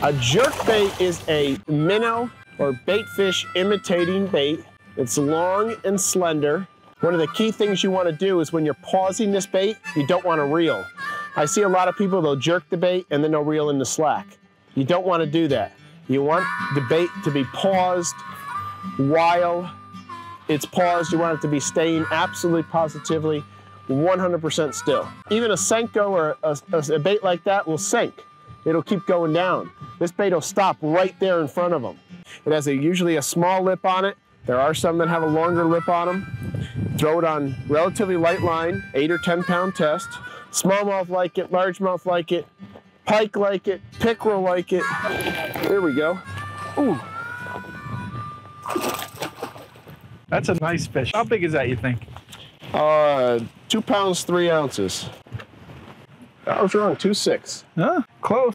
A jerk bait is a minnow or bait fish imitating bait. It's long and slender. One of the key things you want to do is when you're pausing this bait, you don't want to reel. I see a lot of people, they'll jerk the bait and then they'll reel in the slack. You don't want to do that. You want the bait to be paused while it's paused. You want it to be staying absolutely positively 100% still. Even a Senko or a, a, a bait like that will sink. It'll keep going down. This bait will stop right there in front of them. It has a, usually a small lip on it. There are some that have a longer lip on them. Throw it on relatively light line, eight or 10 pound test. Smallmouth like it, largemouth like it, pike like it, pickerel like it. There we go. Ooh, That's a nice fish. How big is that, you think? uh, two pounds, three ounces. I was wrong, two six. Huh? Close.